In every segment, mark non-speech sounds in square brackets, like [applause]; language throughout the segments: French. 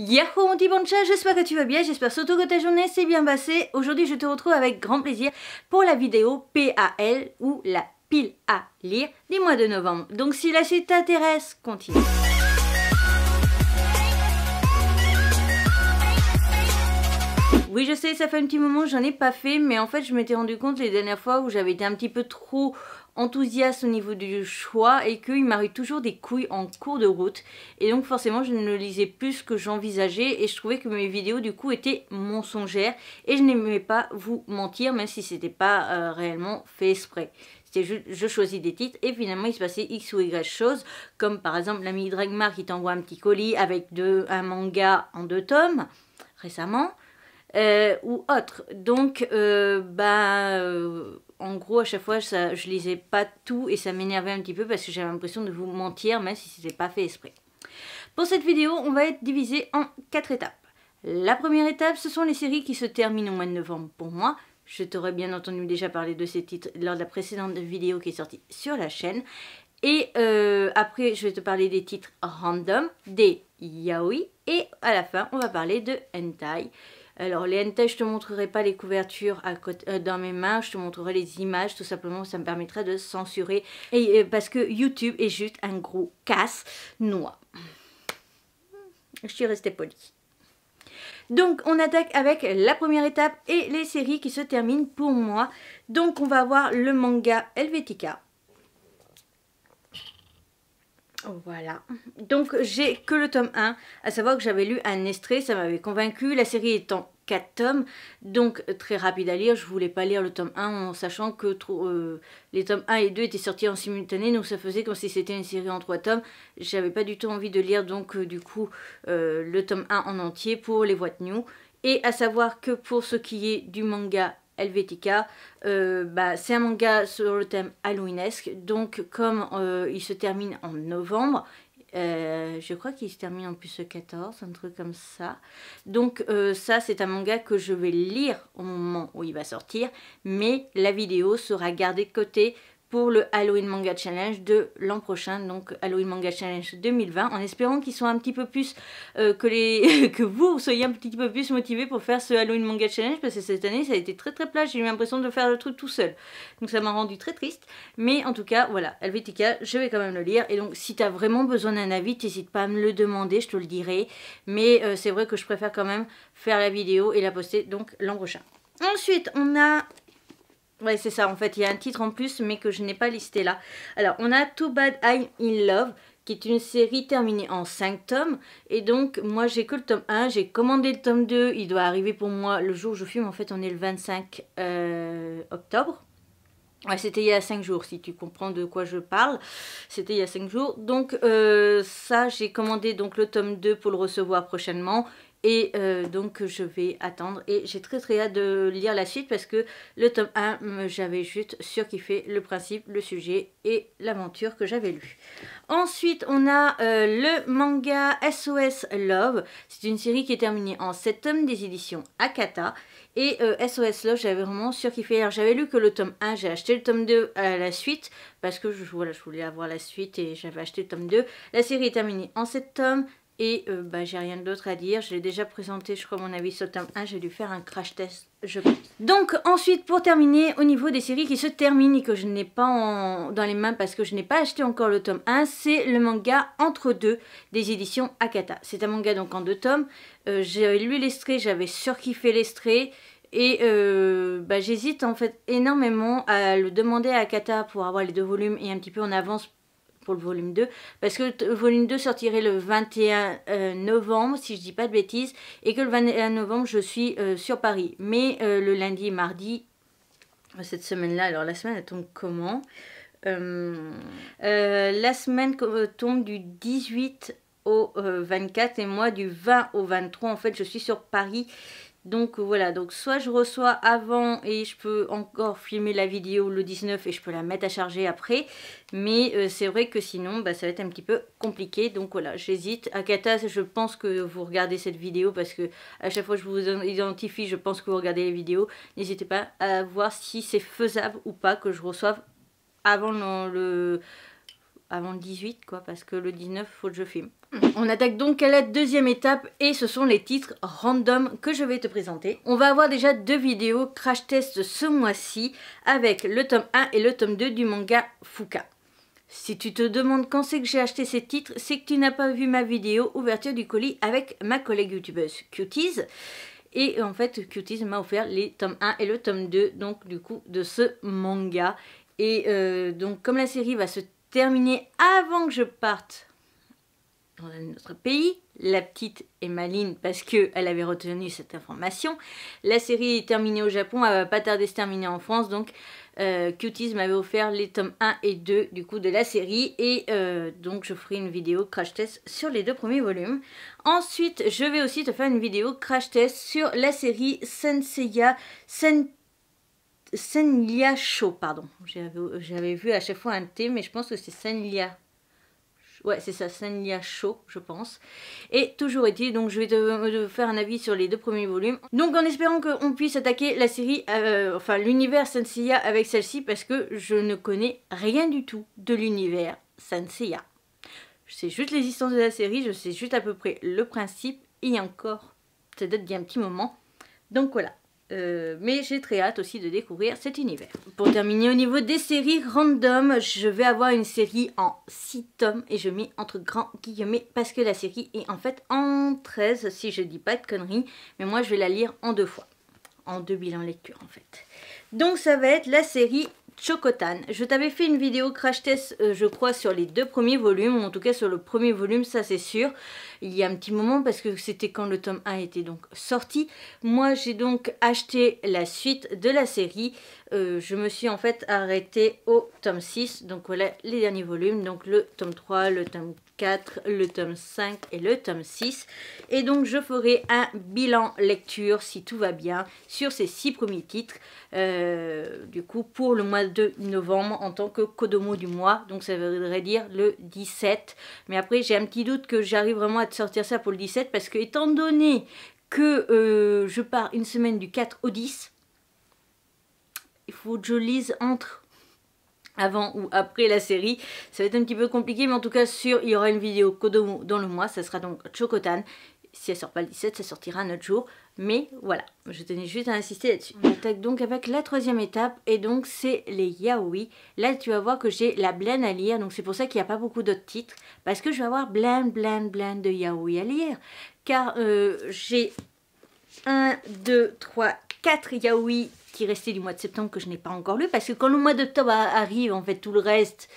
Yahoo mon petit bon chat, j'espère que tu vas bien, j'espère surtout que ta journée s'est bien passée. Aujourd'hui je te retrouve avec grand plaisir pour la vidéo PAL ou la pile à lire du mois de novembre. Donc si la suite t'intéresse, continue. Oui, je sais, ça fait un petit moment j'en ai pas fait, mais en fait, je m'étais rendu compte les dernières fois où j'avais été un petit peu trop enthousiaste au niveau du choix et qu'il m'arrive toujours des couilles en cours de route. Et donc forcément je ne lisais plus que j'envisageais et je trouvais que mes vidéos du coup étaient mensongères et je n'aimais pas vous mentir même si c'était pas euh, réellement fait exprès. C'était juste, je choisis des titres et finalement il se passait X ou Y choses, comme par exemple l'ami Dragmar qui t'envoie un petit colis avec deux, un manga en deux tomes récemment. Euh, ou autre. Donc, euh, bah, en gros, à chaque fois, ça, je lisais pas tout et ça m'énervait un petit peu parce que j'avais l'impression de vous mentir, même si c'était pas fait esprit. Pour cette vidéo, on va être divisé en quatre étapes. La première étape, ce sont les séries qui se terminent au mois de novembre pour moi. Je t'aurais bien entendu déjà parler de ces titres lors de la précédente vidéo qui est sortie sur la chaîne. Et euh, après, je vais te parler des titres random, des yaoi. Et à la fin, on va parler de hentai. Alors les hentai, je te montrerai pas les couvertures euh, dans mes mains, je te montrerai les images, tout simplement, ça me permettrait de censurer. Et euh, parce que YouTube est juste un gros casse-noix. Je suis restée polie. Donc on attaque avec la première étape et les séries qui se terminent pour moi. Donc on va avoir le manga Helvetica. Voilà. Donc j'ai que le tome 1, à savoir que j'avais lu un extrait, ça m'avait convaincu. La série étant 4 tomes, donc très rapide à lire. Je voulais pas lire le tome 1 en sachant que euh, les tomes 1 et 2 étaient sortis en simultané, donc ça faisait comme si c'était une série en 3 tomes. J'avais pas du tout envie de lire donc euh, du coup euh, le tome 1 en entier pour les voix de new. Et à savoir que pour ce qui est du manga Helvetica. Euh, bah, c'est un manga sur le thème halloweenesque. Donc comme euh, il se termine en novembre, euh, je crois qu'il se termine en plus le 14, un truc comme ça. Donc ça c'est un manga que je vais lire au moment où il va sortir. Mais la vidéo sera gardée de côté pour le Halloween Manga Challenge de l'an prochain, donc Halloween Manga Challenge 2020, en espérant qu'ils soient un petit peu plus, euh, [laughs] que, vous soyez un petit peu plus motivés pour faire ce Halloween Manga Challenge, parce que cette année ça a été très très plat, j'ai eu l'impression de faire le truc tout seul. Donc ça m'a rendu très triste, mais en tout cas, voilà, Helvetica, je vais quand même le lire, et donc si tu as vraiment besoin d'un avis, n'hésite pas à me le demander, je te le dirai, mais euh, c'est vrai que je préfère quand même faire la vidéo et la poster donc l'an prochain. Ensuite, on a Ouais, c'est ça, en fait, il y a un titre en plus, mais que je n'ai pas listé là. Alors, on a Too Bad I'm in Love, qui est une série terminée en 5 tomes. Et donc, moi, j'ai que le tome 1, j'ai commandé le tome 2, il doit arriver pour moi le jour où je filme, en fait, on est le 25 euh, octobre. Ouais, c'était il y a 5 jours, si tu comprends de quoi je parle. C'était il y a 5 jours. Donc, euh, ça, j'ai commandé donc le tome 2 pour le recevoir prochainement. Et euh, donc je vais attendre. Et j'ai très très hâte de lire la suite parce que le tome 1 j'avais juste surkiffé le principe, le sujet et l'aventure que j'avais lu. Ensuite on a euh, le manga SOS Love, c'est une série qui est terminée en 7 tomes des éditions Akata. Et SOS euh, Love j'avais vraiment surkiffé, alors j'avais lu que le tome 1, j'ai acheté le tome 2 à la suite parce que je, voilà, je voulais avoir la suite et j'avais acheté le tome 2. La série est terminée en 7 tomes, et euh, bah, j'ai rien d'autre à dire. Je l'ai déjà présenté, je crois, mon avis sur le tome 1. J'ai dû faire un crash test, je pense. Donc, ensuite, pour terminer, au niveau des séries qui se terminent et que je n'ai pas dans les mains parce que je n'ai pas acheté encore le tome 1, c'est le manga Entre deux des éditions Akata. C'est un manga donc en deux tomes. Euh, j'ai lu l'extrait, j'avais surkiffé l'extrait. Et euh, bah, j'hésite en fait énormément à le demander à Akata pour avoir les deux volumes et un petit peu en avance le volume 2. Parce que le volume 2 sortirait le 21 euh, novembre, si je dis pas de bêtises. Et que le 21 novembre, je suis euh, sur Paris. Mais euh, le lundi et mardi, cette semaine-là, alors la semaine elle tombe comment? La semaine tombe du 18 au 24 et moi du 20 au 23 en fait je suis sur Paris donc voilà, donc soit je reçois avant et je peux encore filmer la vidéo le 19 et je peux la mettre à charger après. Mais euh, c'est vrai que sinon, bah, ça va être un petit peu compliqué. Donc voilà, j'hésite. Akata, je pense que vous regardez cette vidéo parce que à chaque fois que je vous identifie, je pense que vous regardez les vidéos. N'hésitez pas à voir si c'est faisable ou pas que je reçoive avant le, avant le 18 quoi parce que le 19 faut que je filme On attaque donc à la deuxième étape et ce sont les titres random que je vais te présenter. On va avoir déjà deux vidéos crash test ce mois-ci avec le tome 1 et le tome 2 du manga Fuka. Si tu te demandes quand c'est que j'ai acheté ces titres, c'est que tu n'as pas vu ma vidéo ouverture du colis avec ma collègue youtubeuse Cuties. Et en fait, Cuties m'a offert les tomes 1 et le tome 2, donc du coup, de ce manga. Et euh, donc, comme la série va se terminer avant que je parte dans notre pays. La petite est maline parce qu'elle avait retenu cette information. La série est terminée au Japon, elle va pas tarder de se terminer en France. Donc euh, Cuties m'avait offert les tomes 1 et 2 du coup de la série. Et euh, donc je ferai une vidéo crash test sur les deux premiers volumes. Ensuite, je vais aussi te faire une vidéo crash test sur la série Senseiya Sen Senlia Show, pardon. J'avais vu à chaque fois un T, mais je pense que c'est Senlia Ouais, c'est ça, Sanya Show, je pense. Et toujours est-il, donc je vais te, faire un avis sur les deux premiers volumes. Donc en espérant qu'on puisse attaquer la série, euh, enfin l'univers Senseiya avec celle-ci, parce que je ne connais rien du tout de l'univers Senseiya. Je sais juste l'existence de la série, je sais juste à peu près le principe, et encore, ça date d'il y a un petit moment. Donc voilà, euh, mais j'ai très hâte aussi de découvrir cet univers. Pour terminer au niveau des séries random, je vais avoir une série en 6 tomes et je mets entre grands guillemets parce que la série est en fait en 13 si je dis pas de conneries, mais moi je vais la lire en deux fois, en deux bilans lecture en fait. Donc ça va être la série Chocotan. Je t'avais fait une vidéo crash test, euh, je crois, sur les deux premiers volumes, ou en tout cas sur le premier volume, ça c'est sûr. Il y a un petit moment, parce que c'était quand le tome 1 était donc sorti. Moi, j'ai donc acheté la suite de la série. Euh, je me suis en fait arrêtée au tome 6, donc voilà les derniers volumes, donc le tome 3, le tome 4, le tome 5 et le tome 6. Et donc je ferai un bilan lecture, si tout va bien, sur ces six premiers titres. Euh, du coup, pour le mois de novembre, en tant que Kodomo du mois. Donc ça voudrait dire le 17. Mais après, j'ai un petit doute que j'arrive vraiment à te sortir ça pour le 17. Parce que étant donné que euh, je pars une semaine du 4 au 10, il faut que je lise entre avant ou après la série. Ça va être un petit peu compliqué, mais en tout cas, sûr, il y aura une vidéo Kodomo dans le mois. Ça sera donc Chocotan. Si elle sort pas le 17, ça sortira un autre jour. Mais voilà, je tenais juste à insister là-dessus. On attaque donc avec la troisième étape, et donc c'est les yaoi. Là, tu vas voir que j'ai la blend à lire, donc c'est pour ça qu'il n'y a pas beaucoup d'autres titres. Parce que je vais avoir blend, blend, blend de yaoi à lire. Car euh, j'ai 1, 2, 3, 4 yaoi qui restaient du mois de septembre que je n'ai pas encore lu. Parce que quand le mois d'octobre arrive, en fait, tout le reste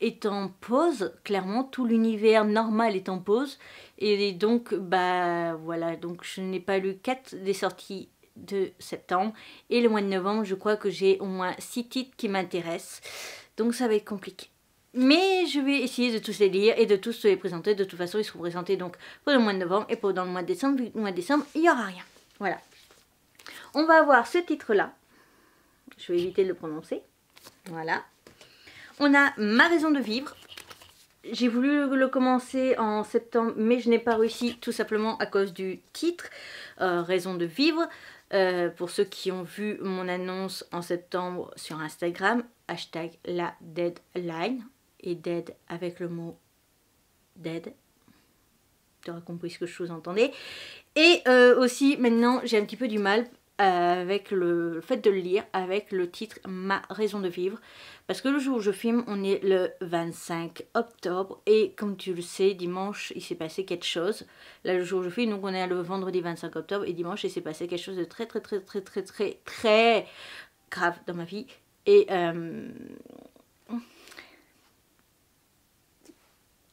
est en pause. Clairement, tout l'univers normal est en pause. Et donc, bah voilà, donc je n'ai pas lu 4 des sorties de septembre. Et le mois de novembre, je crois que j'ai au moins 6 titres qui m'intéressent. Donc ça va être compliqué. Mais je vais essayer de tous les lire et de tous les présenter. De toute façon, ils seront présentés donc pour le mois de novembre et pour dans le mois de décembre. Le mois de décembre, il n'y aura rien. Voilà. On va avoir ce titre-là. Je vais éviter de le prononcer. Voilà. On a Ma raison de vivre j'ai voulu le commencer en septembre, mais je n'ai pas réussi tout simplement à cause du titre, euh, Raison de vivre. Euh, pour ceux qui ont vu mon annonce en septembre sur Instagram, hashtag la deadline, et dead avec le mot dead. Tu auras compris ce que je vous entendais. Et euh, aussi, maintenant, j'ai un petit peu du mal avec le fait de le lire avec le titre Ma raison de vivre. Parce que le jour où je filme, on est le 25 octobre et comme tu le sais, dimanche, il s'est passé quelque chose. Là, le jour où je filme, donc on est le vendredi 25 octobre et dimanche, il s'est passé quelque chose de très très très très très très très grave dans ma vie. Et euh,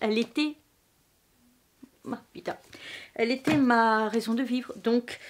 elle était... Ah, putain. Elle était ma raison de vivre. Donc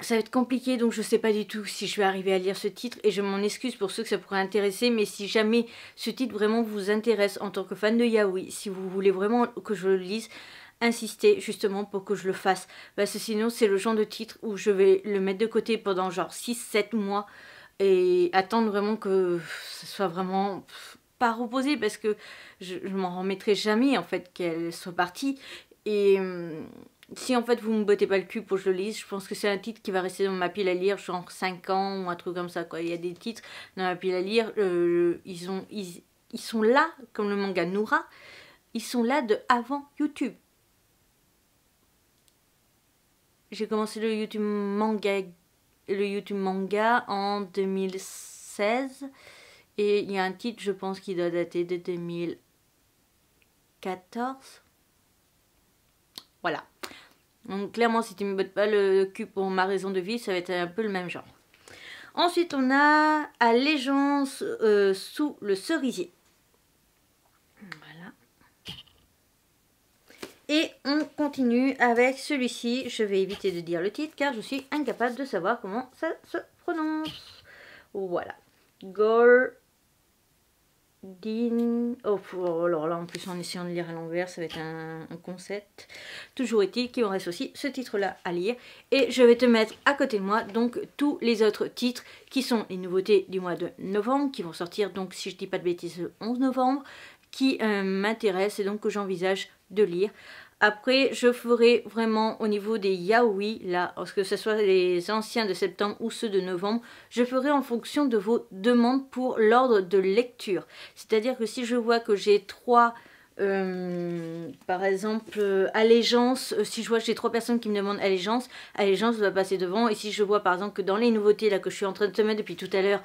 ça va être compliqué donc je sais pas du tout si je vais arriver à lire ce titre et je m'en excuse pour ceux que ça pourrait intéresser mais si jamais ce titre vraiment vous intéresse en tant que fan de yaoi, si vous voulez vraiment que je le lise, insistez justement pour que je le fasse. Parce que sinon c'est le genre de titre où je vais le mettre de côté pendant genre 6-7 mois et attendre vraiment que ce soit vraiment pas reposé parce que je, je m'en remettrai jamais en fait qu'elle soit partie. Et hum, si en fait vous me bottez pas le cul pour que je le lise, je pense que c'est un titre qui va rester dans ma pile à lire, genre 5 ans ou un truc comme ça. Quoi. Il y a des titres dans ma pile à lire, euh, ils, ont, ils, sont là, comme le manga Noura. ils sont là de avant YouTube. J'ai commencé le YouTube manga, le YouTube manga en 2016 et il y a un titre, je pense, qui doit dater de 2014. Voilà. Donc clairement, si tu me bottes pas le cul pour ma raison de vie, ça va être un peu le même genre. Ensuite, on a Allégeance euh, sous le cerisier. Voilà. Et on continue avec celui-ci. Je vais éviter de dire le titre car je suis incapable de savoir comment ça se prononce. Voilà. Gore Dean. Oh, alors là, en plus, en essayant de lire à l'envers, ça va être un, concept. Toujours est-il qu'il me reste aussi ce titre-là à lire. Et je vais te mettre à côté de moi, donc, tous les autres titres qui sont les nouveautés du mois de novembre, qui vont sortir, donc, si je dis pas de bêtises, le 11 novembre, qui euh, m'intéressent et donc que j'envisage de lire. Après, je ferai vraiment au niveau des yaoi, là, que ce soit les anciens de septembre ou ceux de novembre, je ferai en fonction de vos demandes pour l'ordre de lecture. C'est-à-dire que si je vois que j'ai trois, euh, par exemple, euh, allégeance, euh, si je vois que j'ai trois personnes qui me demandent allégeance, allégeance va passer devant. Et si je vois par exemple que dans les nouveautés là que je suis en train de te mettre depuis tout à l'heure,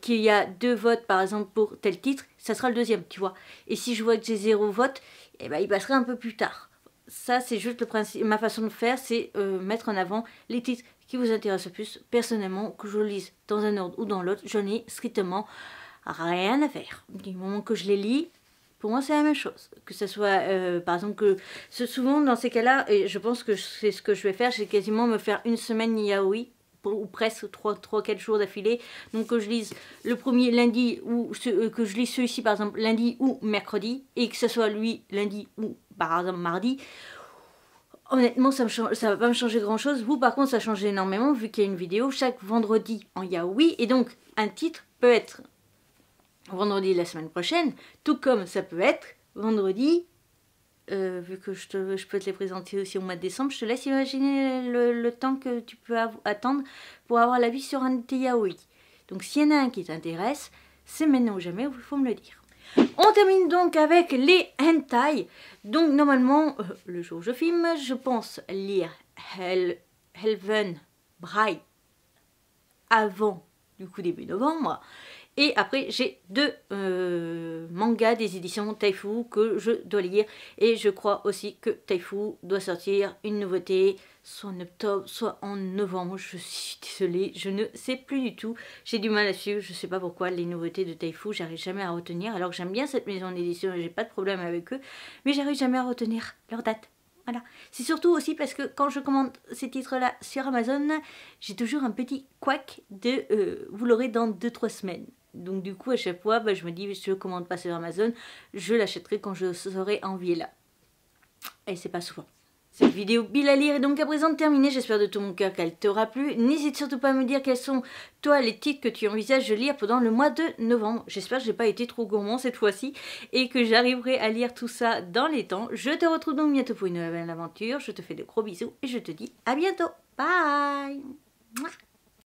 qu'il y a deux votes par exemple pour tel titre, ça sera le deuxième, tu vois. Et si je vois que j'ai zéro vote, eh ben, il passerait un peu plus tard. Ça, c'est juste le principe. Ma façon de faire, c'est euh, mettre en avant les titres qui vous intéressent le plus. Personnellement, que je lise dans un ordre ou dans l'autre, je n'ai strictement rien à faire. Du moment que je les lis, pour moi, c'est la même chose. Que ce soit, euh, par exemple, que souvent dans ces cas-là, et je pense que c'est ce que je vais faire, c'est quasiment me faire une semaine yaoi ou presque 3-4 jours d'affilée. Donc que je lise le premier lundi ou euh, que je lise celui-ci par exemple lundi ou mercredi et que ce soit lui lundi ou par exemple mardi. Honnêtement, ça ne va pas me changer grand-chose. Vous, par contre, ça change énormément vu qu'il y a une vidéo chaque vendredi en yaoi. Et donc, un titre peut être vendredi la semaine prochaine, tout comme ça peut être vendredi euh, vu que je, te, je, peux te les présenter aussi au mois de décembre, je te laisse imaginer le, temps que tu peux attendre pour avoir l'avis sur un de tes yaoi. Donc s'il y en a un qui t'intéresse, c'est maintenant ou jamais, il faut me le dire. On termine donc avec les hentai. Donc normalement, euh, le jour où je filme, je pense lire Hel Helven Bright avant du coup début novembre. Et après, j'ai deux euh, mangas des éditions Taifu que je dois lire. Et je crois aussi que Taifu doit sortir une nouveauté, soit en octobre, soit en novembre. Je suis désolée, je ne sais plus du tout. J'ai du mal à suivre, je ne sais pas pourquoi les nouveautés de Taifu, j'arrive jamais à retenir. Alors que j'aime bien cette maison d'édition j'ai pas de problème avec eux. Mais j'arrive jamais à retenir leur date. Voilà. C'est surtout aussi parce que quand je commande ces titres-là sur Amazon, j'ai toujours un petit quack de euh, vous l'aurez dans 2-3 semaines. Donc du coup, à chaque fois, bah, je me dis, je commande pas sur Amazon, je l'achèterai quand je serai envie là. Et c'est pas souvent. Cette vidéo Bill à lire est donc à présent terminée. J'espère de tout mon cœur qu'elle t'aura plu. N'hésite surtout pas à me dire quels sont, toi, les titres que tu envisages de lire pendant le mois de novembre. J'espère que j'ai pas été trop gourmand cette fois-ci et que j'arriverai à lire tout ça dans les temps. Je te retrouve donc bientôt pour une nouvelle aventure. Je te fais de gros bisous et je te dis à bientôt. Bye